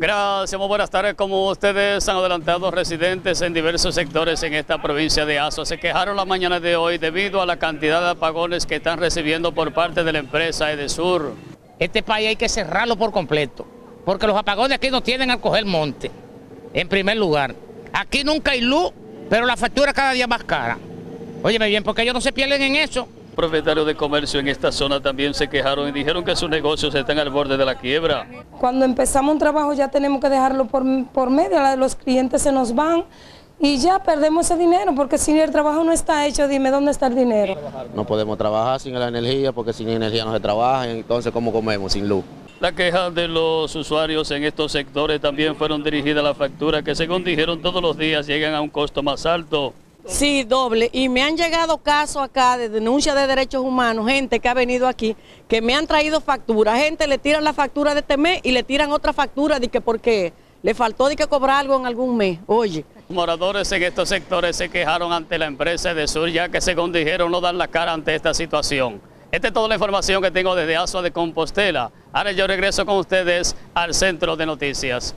Gracias, muy buenas tardes. Como ustedes han adelantado, residentes en diversos sectores en esta provincia de Azo se quejaron la mañana de hoy debido a la cantidad de apagones que están recibiendo por parte de la empresa Edesur. Este país hay que cerrarlo por completo, porque los apagones aquí no tienen al coger monte, en primer lugar. Aquí nunca hay luz, pero la factura cada día más cara. Óyeme bien, porque ellos no se pierden en eso. Propietarios de comercio en esta zona también se quejaron y dijeron que sus negocios están al borde de la quiebra. Cuando empezamos un trabajo ya tenemos que dejarlo por, por medio, los clientes se nos van y ya perdemos ese dinero, porque si el trabajo no está hecho, dime dónde está el dinero. No podemos trabajar sin la energía, porque sin energía no se trabaja, entonces ¿cómo comemos sin luz? La queja de los usuarios en estos sectores también fueron dirigidas a la factura, que según dijeron todos los días llegan a un costo más alto. Sí, doble. Y me han llegado casos acá de denuncia de derechos humanos, gente que ha venido aquí, que me han traído facturas. Gente le tiran la factura de este mes y le tiran otra factura de que porque le faltó de que cobrar algo en algún mes. Oye. Moradores en estos sectores se quejaron ante la empresa de Sur, ya que según dijeron no dan la cara ante esta situación. Esta es toda la información que tengo desde Asua de Compostela. Ahora yo regreso con ustedes al centro de noticias.